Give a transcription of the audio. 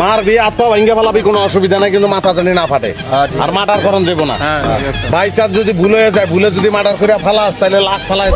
মারবি আত্মা ভাঙ্গে ফেলাবি কোনো অসুবিধা নাই কিন্তু মাথা জানি না ফাটে। আচ্ছা। আর মার্ডার করন দেবো না। হ্যাঁ, বাই চান্স যদি ভুলে যায় ভুলে যদি মার্ডার করে ফেলাস তাহলে লাশ ফেলায়